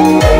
Música